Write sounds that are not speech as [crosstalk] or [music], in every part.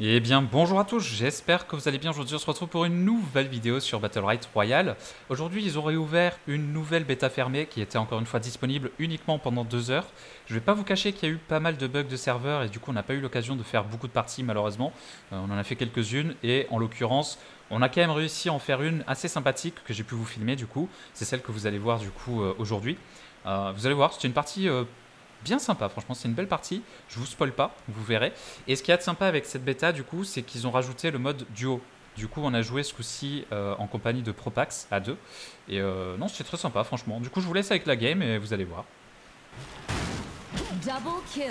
Eh bien bonjour à tous, j'espère que vous allez bien. Aujourd'hui on se retrouve pour une nouvelle vidéo sur Battle Royale. Aujourd'hui ils ont réouvert une nouvelle bêta fermée qui était encore une fois disponible uniquement pendant deux heures. Je vais pas vous cacher qu'il y a eu pas mal de bugs de serveur et du coup on n'a pas eu l'occasion de faire beaucoup de parties malheureusement. Euh, on en a fait quelques-unes et en l'occurrence on a quand même réussi à en faire une assez sympathique que j'ai pu vous filmer du coup. C'est celle que vous allez voir du coup euh, aujourd'hui. Euh, vous allez voir, c'est une partie bien sympa, franchement c'est une belle partie, je vous spoil pas, vous verrez. Et ce qu'il y a de sympa avec cette bêta du coup, c'est qu'ils ont rajouté le mode duo. Du coup on a joué ce coup-ci euh, en compagnie de Propax à deux. Et euh, non c'était très sympa franchement. Du coup je vous laisse avec la game et vous allez voir.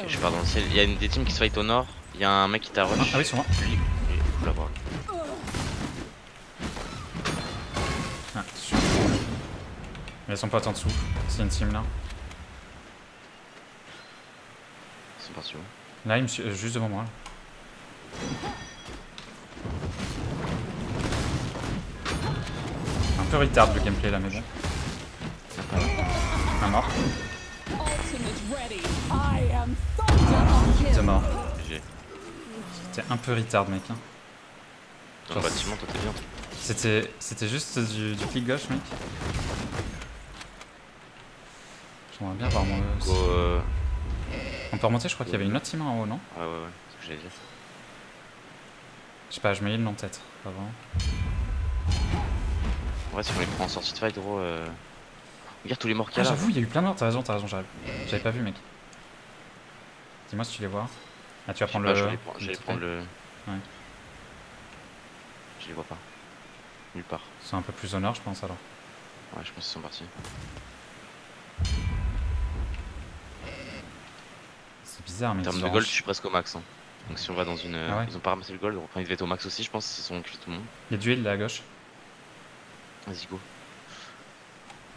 je pars dans le ciel, il y a une des teams qui se fight au nord, il y a un mec qui t'a rush. Ah, ah oui sur moi. Ah, super. Mais ils sont pas en dessous, c'est une team là. Là, il me suit juste devant moi. Un peu retard le gameplay là, mais bon. Un mort. Deux mort. C'était un peu retard, mec. Hein. Dans le bâtiment, toi t'es bien. C'était, c'était juste du, du, clic gauche, mec. J'aimerais bien voir mon. On peut remonter, je crois qu'il y avait une autre team en haut, non Ouais, ouais, ouais, c'est ce que j'allais dire. Je sais pas, je mets le nom peut-être avant. Ouais, si on les prend en sortie de fight, gros. Euh... Regarde tous les morts qu'il y a ah, J'avoue, il y a eu plein de morts, t'as raison, t'as raison, j'avais pas vu, mec. Dis-moi si tu les vois. Ah, tu vas prendre le. Je vais prendre le. Ouais. Je les vois pas. Nulle part. C'est un peu plus au nord, je pense alors. Ouais, je pense qu'ils sont partis. Bizarre, mais. En termes de gold, je suis presque au max. Hein. Donc si on va dans une. Ah ils ont pas ramassé le gold, enfin ils devaient être au max aussi, je pense, s'ils sont cuits tout le monde. Il y a du heal là à gauche. Vas-y, go.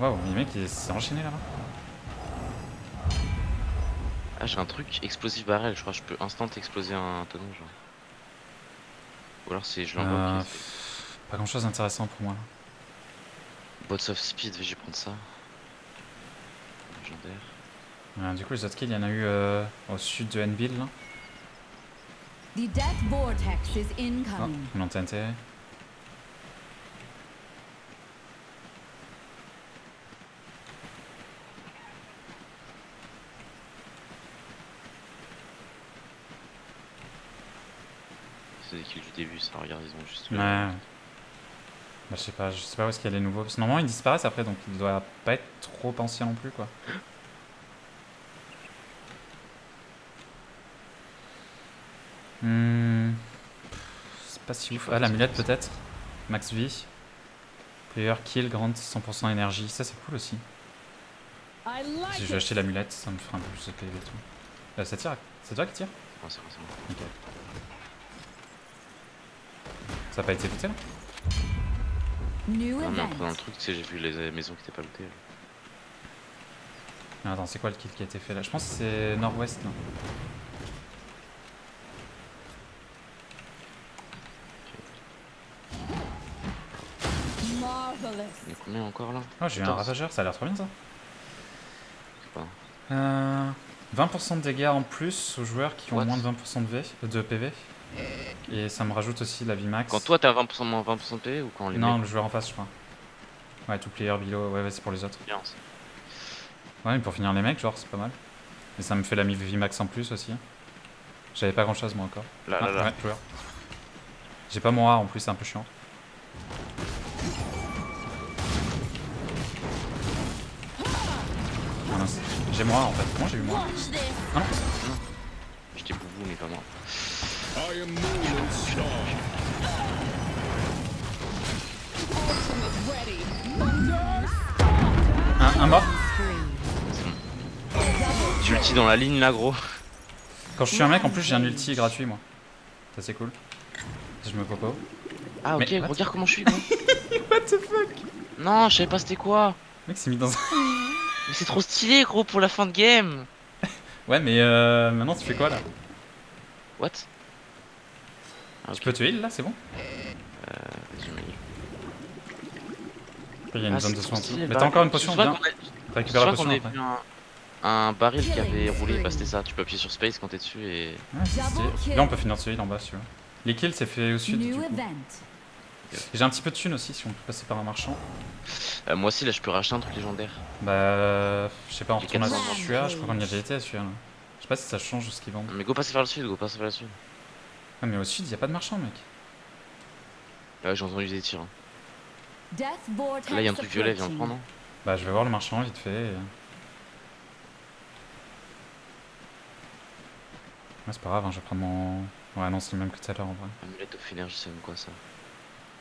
Waouh, le mec il s'est enchaîné là-bas. Ah, j'ai un truc, explosif barrel, je crois que je peux instant exploser un tonneau, genre. Ou alors c'est je l'envoie. Euh, pas grand chose d'intéressant pour moi. Bots of speed, je vais prendre ça. Légendaire. Euh, du coup, les autres kills, il y en a eu euh, au sud de Enville. Là. The death vortex is incoming. Oh, TNT. C'est des kills du début, ça. Regarde, ils ont juste. Ouais. Bah, je sais pas, je sais pas où est-ce qu'il y a les nouveaux. Parce que normalement, ils disparaissent après, donc il doit pas être trop ancien non plus, quoi. [laughs] Hmm. C'est pas si ouf. Ah, l'amulette peut-être Max V. Player kill, grande 100% énergie. Ça, c'est cool aussi. Si je vais acheter l'amulette, ça me fera un peu plus de PV et tout. Euh, ça tire C'est toi qui tire Ouais, c'est moi, Ok. Ça a pas été looté là Non, mais après, dans le truc, tu sais, j'ai vu les maisons qui étaient pas lootées. attends, c'est quoi le kill qui a été fait là? Je pense que c'est nord-ouest là. Il y a combien encore là Oh, j'ai eu un ravageur, ça a l'air trop bien ça. Euh, 20% de dégâts en plus aux joueurs qui ont moins de 20% de, v, de PV. Et ça me rajoute aussi la vie max. Quand toi t'as 20% moins 20% de PV ou quand les Non, le joueur en face, je crois. Ouais, tout player below, ouais, ouais c'est pour les autres. Bien, ouais, mais pour finir les mecs, genre, c'est pas mal. Et ça me fait la vie max en plus aussi. J'avais pas grand chose moi encore. Là, là, ah, là. Ouais, J'ai pas mon A en plus, c'est un peu chiant. J'ai moi en fait. Comment j'ai eu moi Ah non J'étais boubou mais pas moi. Un, un mort J'ulti dans la ligne là gros. Quand je suis un mec en plus j'ai un ulti gratuit moi. Ça c'est cool. Si je me popo. Ah ok, regarde comment je suis gros. [laughs] What the fuck? Non, je savais pas c'était quoi. Le mec s'est mis dans un... Mais c'est trop stylé, gros, pour la fin de game. ouais, mais euh, maintenant tu fais quoi là? What? Ah, Tu peux te heal là, c'est bon? Euh, je me Il y a une ah, zone de soin. Mais t'as encore une potion, bien. Récupère la potion. Après. Un, un, baril qui avait roulé, bah c'était ça. Tu peux appuyer sur space quand t'es dessus et. Ouais, Là, on peut finir ce heal en bas si tu veux. Les kills, c'est fait au sud. Du New coup. J'ai un petit peu de thunes aussi si on peut passer par un marchand. Euh, moi aussi, là, je peux racheter un truc légendaire. Bah, je sais pas, on retourne à 400 celui-là. Je crois qu'on y a déjà été à celui-là. Je sais pas si ça change ce qu'ils vendent. Mais go passer vers le sud, go passer vers le sud. Ah, mais au sud, y a pas de marchand, mec. Là, j'ai entendu des tirs. hein. Là, il y a un truc violet, viens le prendre. hein. Bah, je vais voir le marchand vite fait. et- Ouais, c'est pas grave, hein, je vais prendre mon. Ouais, non, c'est le même que tout à l'heure en vrai. Amulette of Energy, c'est même quoi ça?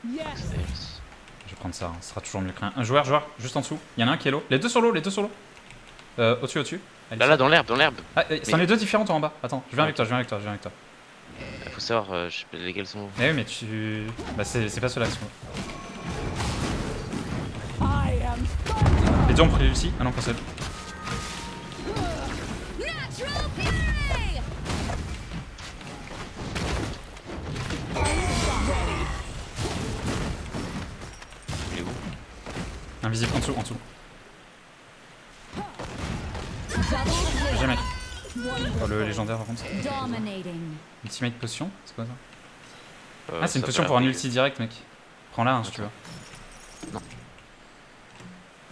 Je vais prendre ça, hein, ce sera toujours mieux que rien. Un joueur, joueur, juste en dessous. Il y en a un qui est low. Les deux sur l'eau, les deux sur l'eau. Euh, au-dessus, au-dessus. Là, là, dans l'herbe, dans l'herbe. Ah, euh, c'en Mais- est deux différents toi en bas. Attends, je viens avec toi, je viens avec toi, je viens avec toi. Il faut savoir euh, je sais pas lesquels sont. Eh oui, mais tu. Bah, c'est c'est pas ceux-là qui sont. I am thunder. Les deux ont pris réussi. Ah non, pas seul. Invisible, en dessous, en dessous. Double J'ai mec. kill. Oh, le légendaire par contre. Ultimate potion, c'est quoi ça Euh, Ah, c'est une potion pour un ulti direct, mec. Prends-la hein, si tu veux. Non.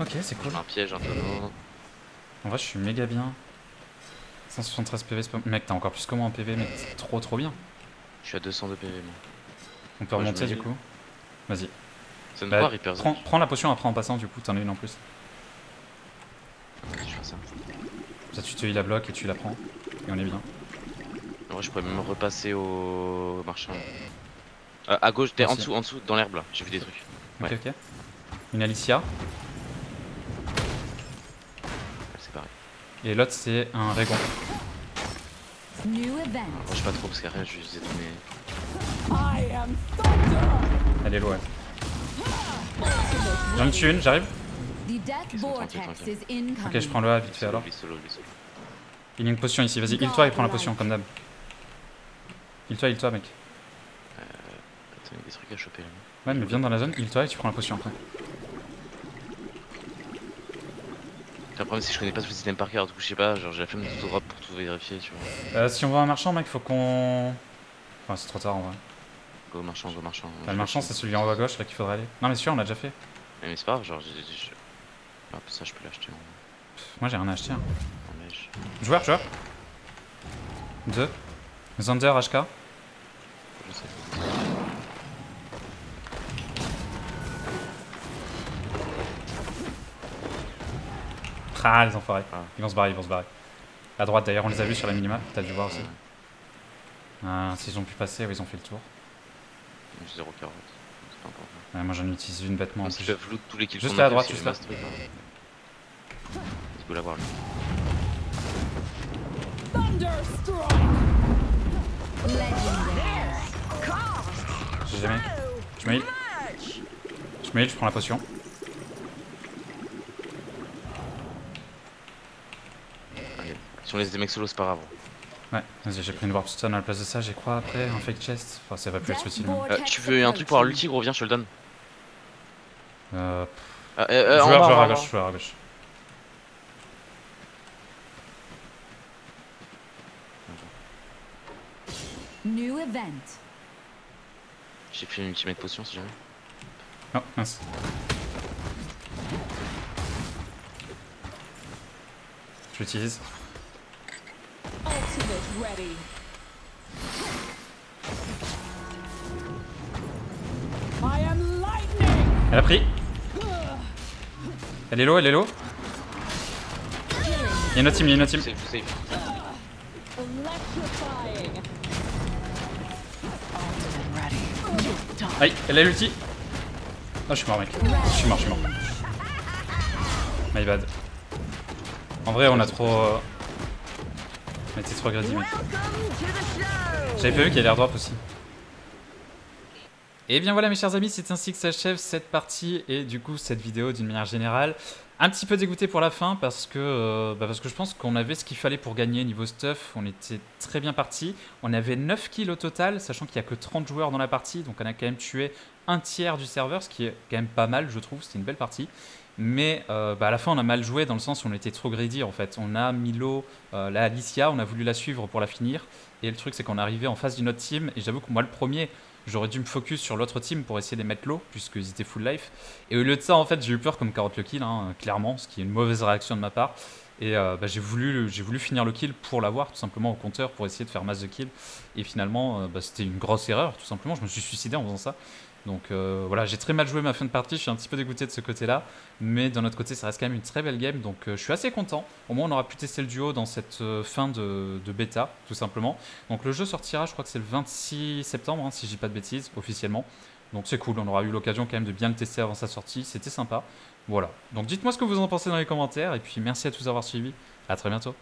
Ok, c'est cool. Un piège, un tonneau. En vrai, je suis méga bien. 173 PV, c'est pas... Mec, t'as encore plus que moi en PV, mec. C'est trop trop bien. Je suis à 200 de PV. moi. On peut remonter du coup. Vas-y. Ça Bah, prends, la potion après en passant, du coup, t'en as une en plus. Je fais ça. Ça, tu te heal la bloc et tu la prends. Et on est bien. En vrai, je pourrais même repasser au marchand. Euh, à gauche, t'es en dessous, en dessous, dans l'herbe là. J'ai vu des trucs. Ok, Ouais. ok. Une Alicia. C'est pareil. Et l'autre, c'est un Régon. Moi, je sais pas trop parce qu'après, je disais tout, mais. I am thunder. Elle est low, tranquilles, vortex tranquilles. is incoming. Ok, je prends le A vite fait alors. Il y a une potion ici, vas-y, heal-toi et prends la potion comme d'hab. Heal-toi, heal-toi, mec. Attends, il y a des trucs à choper là. Ouais, mais viens dans la zone, heal-toi et tu prends la potion après. Le problème, c'est que je connais pas tout le système par cœur, du coup, je sais pas, genre j'ai la flemme de tout drop pour tout vérifier, tu vois. Euh, si on voit un marchand, mec, faut qu'on. Enfin, c'est trop tard en vrai. Go marchand, go marchand. Bah, le marchand, c'est celui en haut à gauche là qu'il faudrait aller. Non, mais sûr, on l'a déjà fait. Mais c'est pas grave, genre, je... Ah, ça je peux l'acheter. Moi j'ai rien acheté. Hein. Joueur, joueur. 2. Zander HK. Je sais. Ah les enfoirés. Ah. Ils vont se barrer, ils vont se barrer. À droite d'ailleurs, on les a vus sur la minimap, t'as dû voir aussi. Ah, S'ils ont pu passer, ils ont fait le tour. 0,40. Ouais, moi, j'en utilise une bêtement. en Parce plus. peuvent loot tous les kills Juste à fait, droite, juste là. Tu peux l'avoir lui. J'ai jamais. Je me heal. Je me heal, je prends la potion. Si on laisse des mecs solo, c'est pas grave. Ouais, vas-y, j'ai pris une Warp Stone à la place de ça, j'ai quoi après? Un Fake Chest? Enfin, ça va plus être utile. même. Euh, tu veux un truc pour avoir l'ulti, gros, viens, je te le donne. Euh, Euh, euh, en joueur, joueur en à gauche, joueur à gauche. New event. J'ai fait une ultimate potion si jamais. Oh, mince. Je l'utilise. Ultimate ready. I am lightning. Elle a pris. Elle est low, elle est low. Il y a une autre team, il y a une autre team. Safe, safe. Aïe, elle a l'ulti. Oh, je suis mort, mec. Je suis mort, je suis mort. My bad. En vrai, on a trop. J'avais pas vu qu'il y avait airdrop aussi. Et bien voilà mes chers amis, c'est ainsi que s'achève cette partie et du coup cette vidéo d'une manière générale. Un petit peu dégoûté pour la fin parce que, euh, bah parce que je pense qu'on avait ce qu'il fallait pour gagner niveau stuff, on était très bien parti. On avait 9 kills au total, sachant qu'il n'y a que 30 joueurs dans la partie, donc on a quand même tué un tiers du serveur, ce qui est quand même pas mal je trouve, c'était une belle partie. Mais euh, bah, à la fin, on a mal joué dans le sens où on était trop greedy en fait. On a Milo, euh, la Alicia, on a voulu la suivre pour la finir. Et le truc, c'est qu'on est arrivé en face d'une autre team. Et j'avoue que moi, le premier, j'aurais dû me focus sur l'autre team pour essayer de les mettre low, puisqu'ils étaient full life. Et au lieu de ça, en fait, j'ai eu peur comme carotte le kill, hein, clairement, ce qui est une mauvaise réaction de ma part. Et euh, bah, j'ai voulu, j'ai voulu finir le kill pour l'avoir, tout simplement au compteur, pour essayer de faire masse de kill. Et finalement, euh, bah, c'était une grosse erreur, tout simplement. Je me suis suicidé en faisant ça. Donc euh, voilà, j'ai très mal joué ma fin de partie, je suis un petit peu dégoûté de ce côté-là, mais d'un autre côté, ça reste quand même une très belle game, donc euh, je suis assez content. Au moins, on aura pu tester le duo dans cette euh, fin de, bêta, tout simplement. Donc le jeu sortira, je crois que c'est le 26 septembre, hein, si je dis pas de bêtises, officiellement. Donc c'est cool, on aura eu l'occasion quand même de bien le tester avant sa sortie, c'était sympa. Voilà, donc dites-moi ce que vous en pensez dans les commentaires, et puis merci à tous d'avoir suivi, à très bientôt.